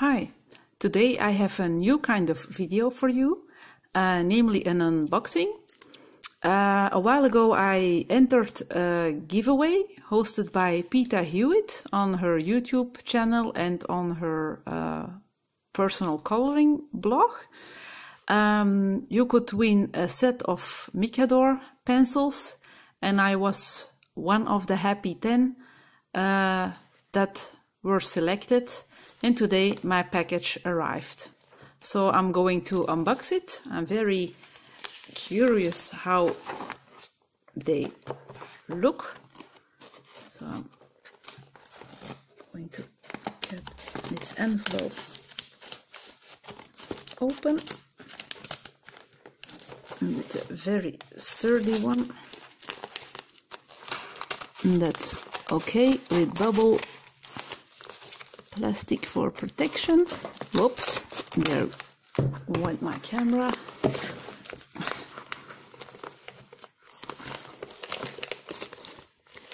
Hi, today I have a new kind of video for you, uh, namely an unboxing. Uh, a while ago I entered a giveaway hosted by Peta Hewitt on her YouTube channel and on her uh, personal coloring blog. Um, you could win a set of Micador pencils and I was one of the happy 10 uh, that were selected and today my package arrived. So I'm going to unbox it. I'm very curious how they look. So I'm going to get this envelope open. And it's a very sturdy one. And that's okay with bubble plastic for protection. Whoops, there went my camera.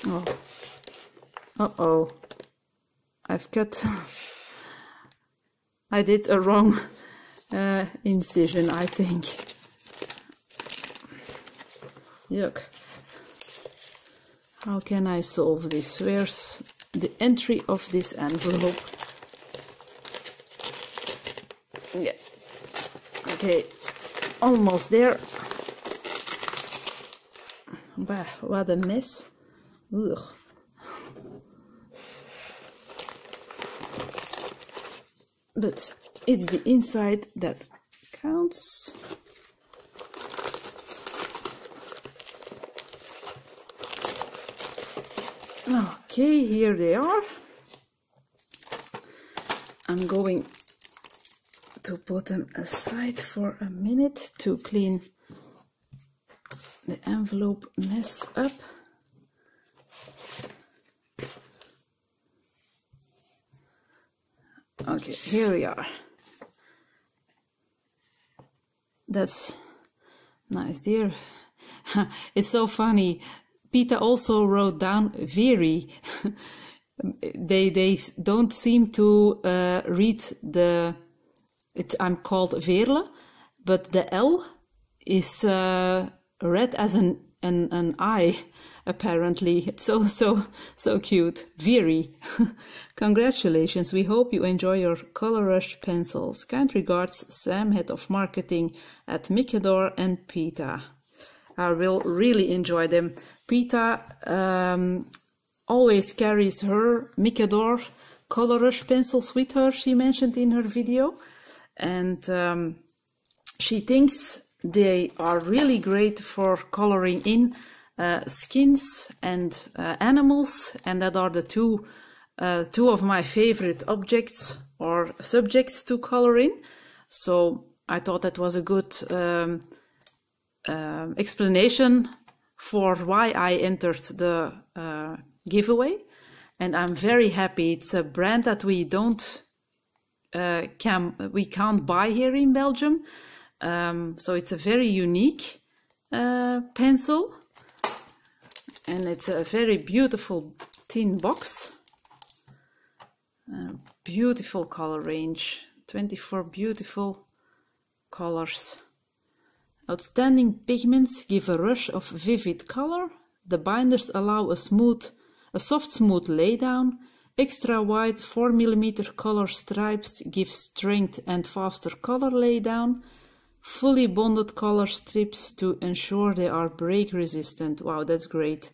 Oh, uh-oh, I've cut, I did a wrong uh, incision, I think. Yuck. How can I solve this? Where's the entry of this envelope? Yeah. Okay, almost there. Bah, what a mess. Ugh. But it's the inside that counts. Okay, here they are. I'm going to put them aside for a minute to clean the envelope mess up. Okay, here we are. That's nice, dear. it's so funny. Peta also wrote down very. they they don't seem to uh, read the. It, I'm called Veerle, but the L is uh, read as an an an I. Apparently, it's so so so cute. Very. Congratulations. We hope you enjoy your ColouRush pencils. Kind regards, Sam, head of marketing at Micador and Peta. I will really enjoy them. Peta um, always carries her Micador Color Rush pencils with her, she mentioned in her video. And um, she thinks they are really great for coloring in uh, skins and uh, animals, and that are the two uh, two of my favorite objects or subjects to color in. So I thought that was a good um, um, explanation for why I entered the uh, giveaway. And I'm very happy. It's a brand that we don't uh, can we can't buy here in Belgium. Um, so it's a very unique uh, pencil, and it's a very beautiful tin box. beautiful color range, 24 beautiful colors. Outstanding pigments give a rush of vivid color. The binders allow a smooth, a soft smooth laydown. Extra wide 4mm color stripes give strength and faster color laydown. Fully bonded color strips to ensure they are break resistant. Wow, that's great.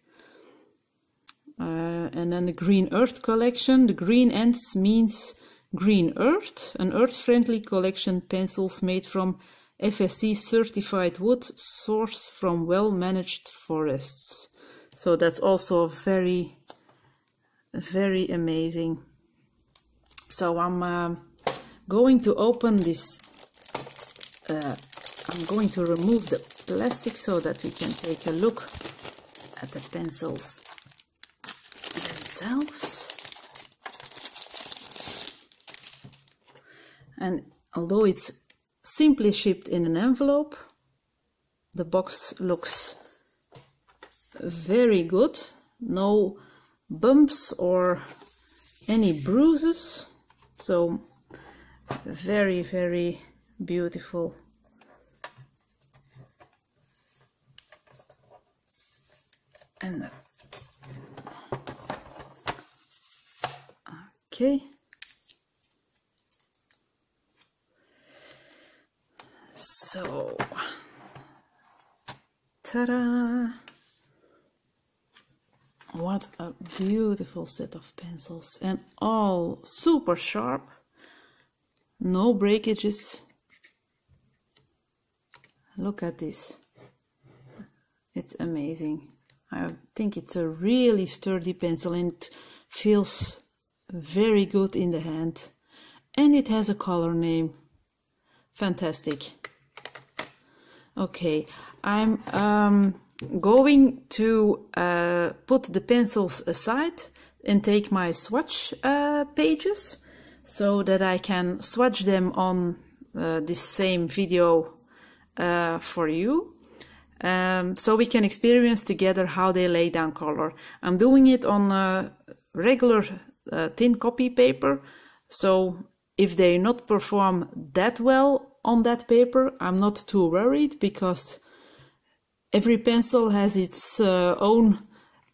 Uh, and then the Green Earth collection. The green ends means Green Earth, an earth-friendly collection pencils made from FSC certified wood sourced from well-managed forests. So that's also a very, very amazing. So I'm uh, going to open this, uh, I'm going to remove the plastic so that we can take a look at the pencils themselves. And although it's simply shipped in an envelope, the box looks very good. No bumps or any bruises. So very very beautiful. And okay. So ta-da what a beautiful set of pencils and all super sharp. No breakages. Look at this. It's amazing. I think it's a really sturdy pencil and it feels very good in the hand. And it has a color name. Fantastic. Okay I'm um, going to uh, put the pencils aside and take my swatch uh, pages so that I can swatch them on uh, this same video uh, for you um, so we can experience together how they lay down color. I'm doing it on regular uh, thin copy paper so if they not perform that well on that paper I'm not too worried because every pencil has its uh, own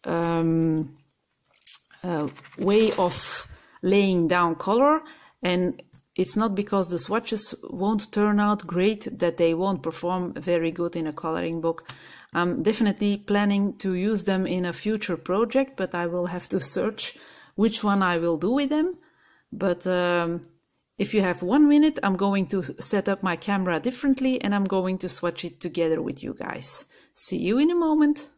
um, uh, way of laying down color and it's not because the swatches won't turn out great that they won't perform very good in a coloring book. I'm definitely planning to use them in a future project, but I will have to search which one I will do with them. But um, if you have one minute, I'm going to set up my camera differently and I'm going to swatch it together with you guys. See you in a moment.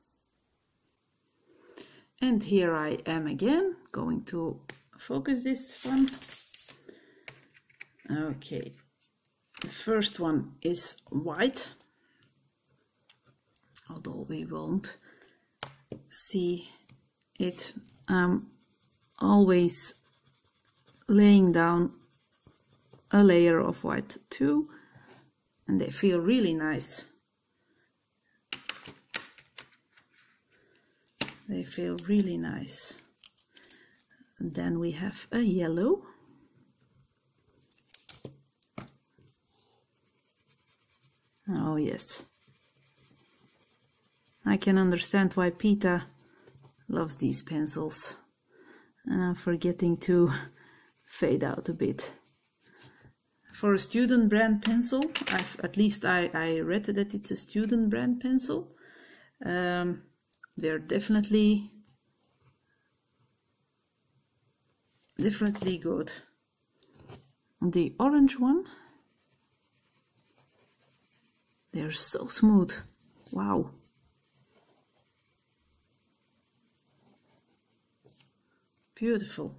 And here I am again, going to focus this one. Okay, the first one is white, although we won't see it. I'm always laying down a layer of white too, and they feel really nice. They feel really nice. And then we have a yellow. Oh yes. I can understand why Peta loves these pencils. And I'm forgetting to fade out a bit. For a student brand pencil, I've, at least I, I read that it's a student brand pencil. Um, they're definitely definitely good. The orange one they're so smooth. Wow. Beautiful.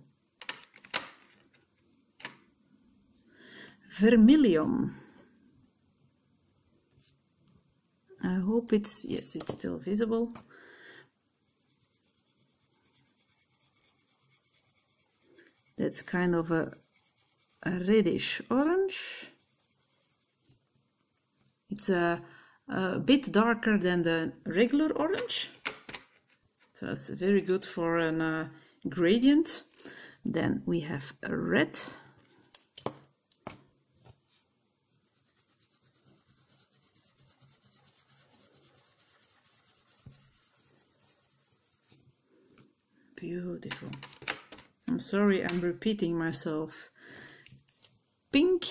Vermilion. I hope it's, yes, it's still visible. That's kind of a, a reddish orange. It's a, a bit darker than the regular orange. So it's very good for a uh, gradient. Then we have a red. Beautiful. I'm sorry I'm repeating myself. Pink.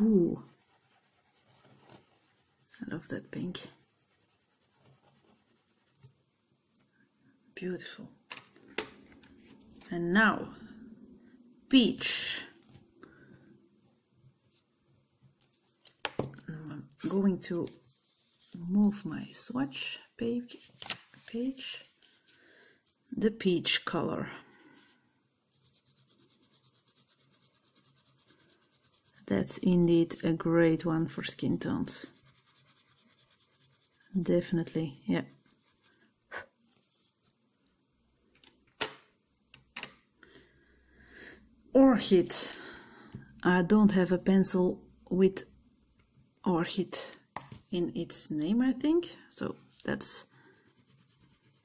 Ooh. I love that pink. Beautiful. And now, peach. I'm going to move my swatch page, page the peach color. That's indeed a great one for skin tones. Definitely, yeah. Orchid. I don't have a pencil with orchid in its name, I think. So that's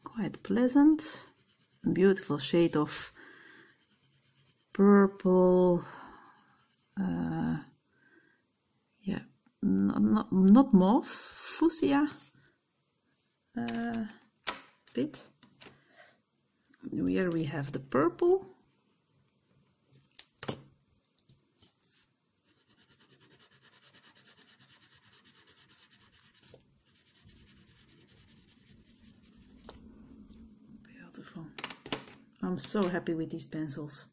quite pleasant. Beautiful shade of purple. Uh, yeah, not, not, not mauve, fuchsia uh, bit. Here we have the purple. Beautiful. I'm so happy with these pencils.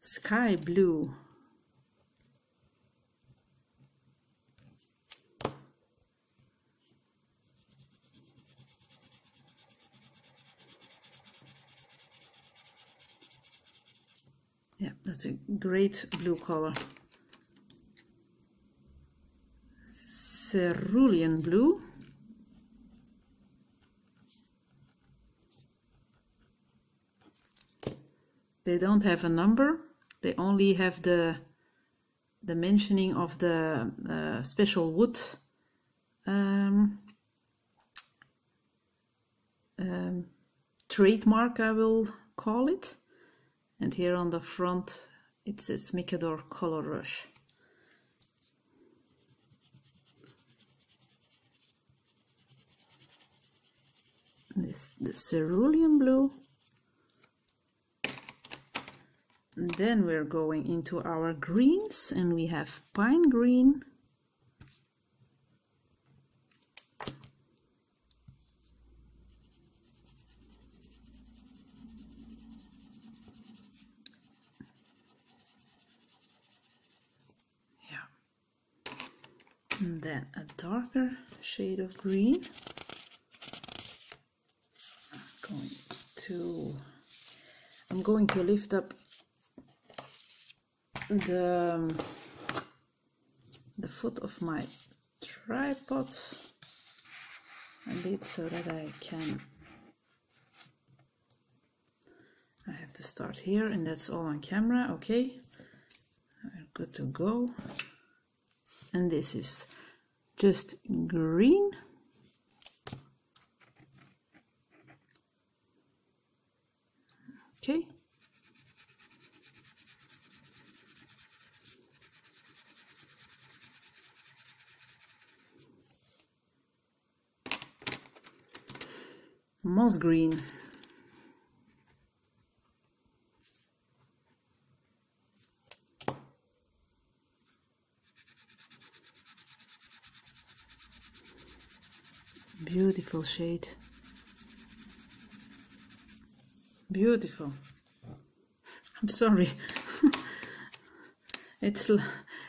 Sky blue. Yeah, that's a great blue color. Cerulean blue. They don't have a number. They only have the the mentioning of the uh, special wood um, um, trademark, I will call it. And here on the front, it says Micador Color Rush. This the cerulean blue. And then we're going into our greens and we have pine green. Yeah. And then a darker shade of green. I'm going to I'm going to lift up the the foot of my tripod. A bit so that I can I have to start here and that's all on camera. Okay. Good to go. And this is just green okay moss green. Beautiful shade. Beautiful. I'm sorry. it's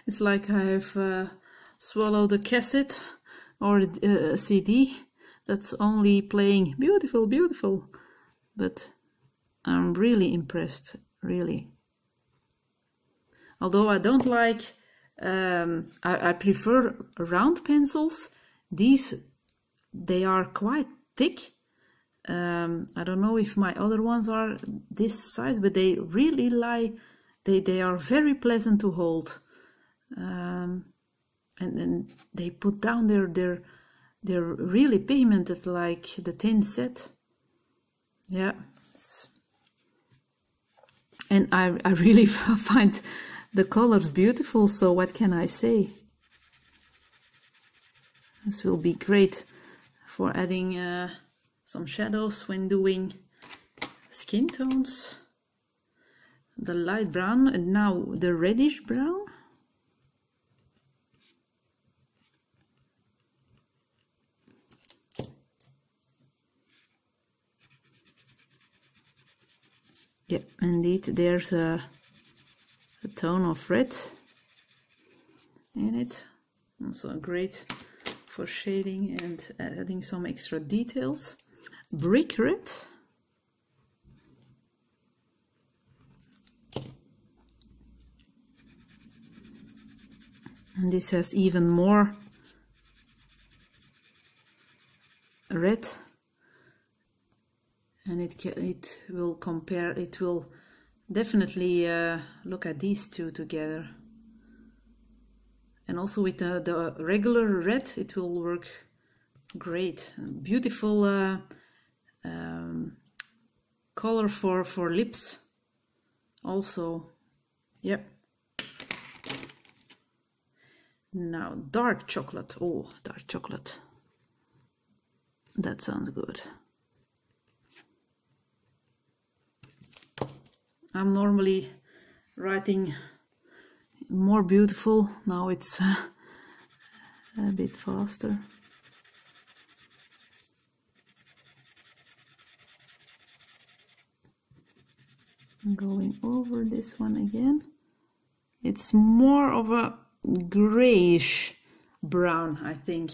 it's like I've uh, swallowed a cassette or a, a CD that's only playing beautiful, beautiful. But I'm really impressed, really. Although I don't like, um, I, I prefer round pencils. These, they are quite thick. Um, I don't know if my other ones are this size, but they really lie, they, they are very pleasant to hold. Um, and then they put down their, their they're really pigmented like the tin set. Yeah. And I, I really find the colors beautiful so what can I say? This will be great for adding uh, some shadows when doing skin tones. The light brown and now the reddish brown yeah indeed there's a, a tone of red in it. Also great for shading and adding some extra details. Brick red. And this has even more red and it it will compare it will definitely uh, look at these two together and also with the, the regular red it will work great beautiful uh, um, color for, for lips also. Yep. Now dark chocolate. Oh, dark chocolate. That sounds good. I'm normally writing more beautiful. Now it's uh, a bit faster. I'm going over this one again. It's more of a grayish brown, I think.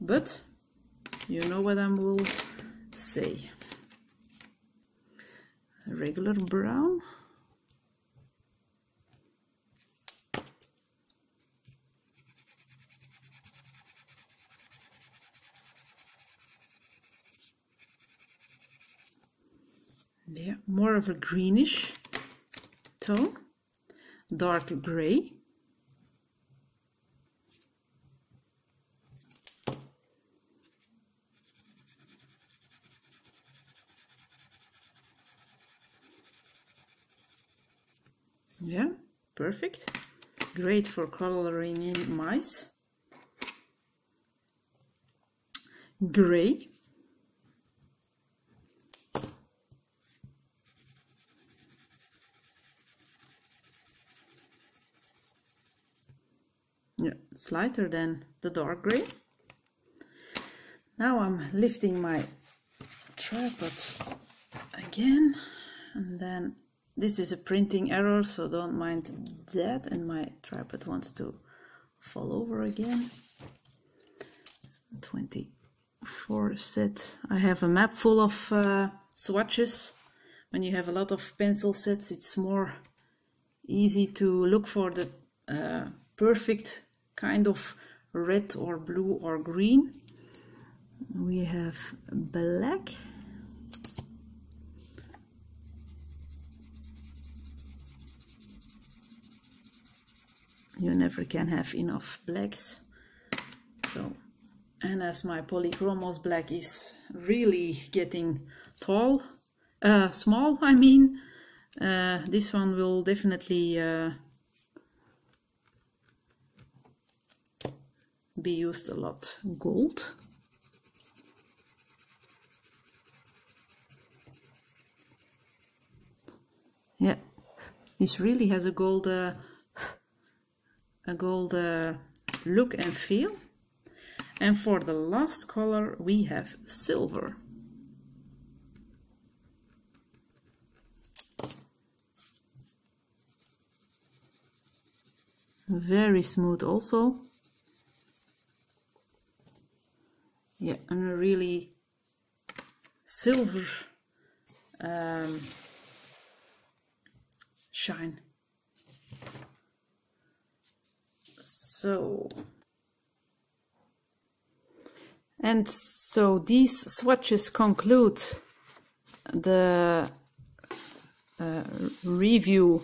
But you know what I will say. Regular brown. Yeah, more of a greenish tone, dark gray. Yeah, perfect. Great for coloring in mice. Gray. Yeah, it's lighter than the dark gray. Now I'm lifting my tripod again and then this is a printing error so don't mind that. And my tripod wants to fall over again. 24 set. I have a map full of uh, swatches. When you have a lot of pencil sets it's more easy to look for the uh, perfect kind of red or blue or green. We have black you never can have enough blacks. So and as my polychromos black is really getting tall uh, small I mean uh, this one will definitely uh, be used a lot. Gold. Yeah. This really has a gold uh, a gold uh, look and feel. And for the last color we have silver. Very smooth also. Yeah, and a really silver um, shine. So, and so these swatches conclude the uh, review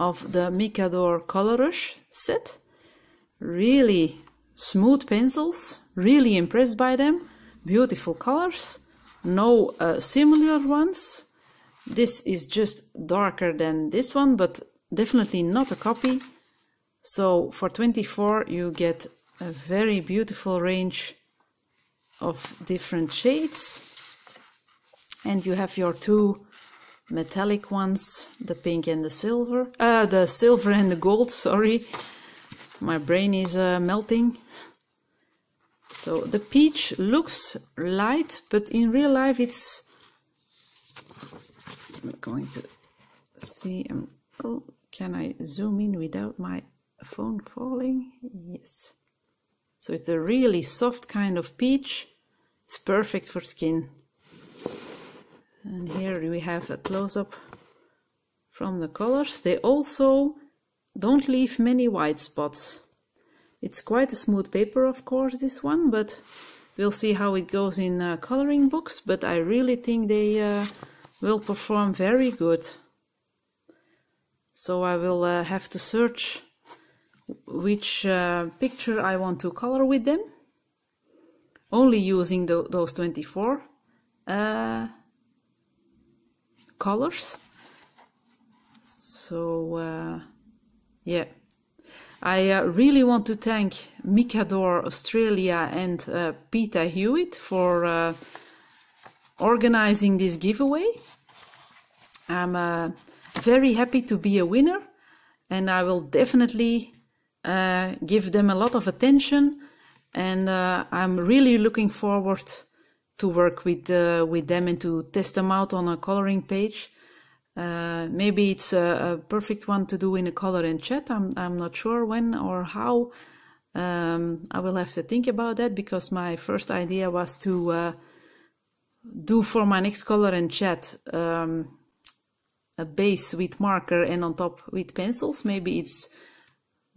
of the Micador Color Rush set. Really smooth pencils, really impressed by them. Beautiful colors, no uh, similar ones. This is just darker than this one, but definitely not a copy. So for 24 you get a very beautiful range of different shades and you have your two metallic ones, the pink and the silver, uh, the silver and the gold, sorry. My brain is uh, melting. So the peach looks light, but in real life it's I'm going to see um, oh, can I zoom in without my phone falling? Yes. So it's a really soft kind of peach. It's perfect for skin. And here we have a close-up from the colors. They also don't leave many white spots. It's quite a smooth paper, of course, this one, but we'll see how it goes in uh, coloring books. But I really think they uh, will perform very good. So I will uh, have to search which uh, picture I want to color with them only using the, those 24 uh, colors. So uh, yeah, I uh, really want to thank Micador Australia and uh, Peta Hewitt for uh, organizing this giveaway. I'm uh, very happy to be a winner and I will definitely uh, give them a lot of attention and uh, I'm really looking forward to work with uh, with them and to test them out on a coloring page. Uh, maybe it's a, a, perfect one to do in a color and chat. I'm I'm not sure when or how. Um, I will have to think about that because my first idea was to uh, do for my next color and chat um, a base with marker and on top with pencils. Maybe it's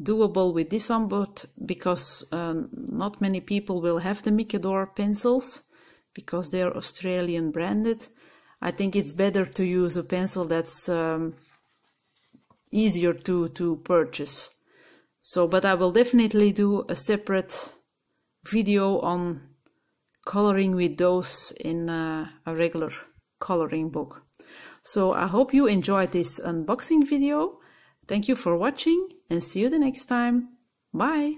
doable with this one, but because um, not many people will have the Micador pencils because they're Australian branded, I think it's better to use a pencil that's um, easier to, to purchase. So, but I will definitely do a separate video on coloring with those in uh, a regular coloring book. So I hope you enjoyed this unboxing video. Thank you for watching and see you the next time. Bye!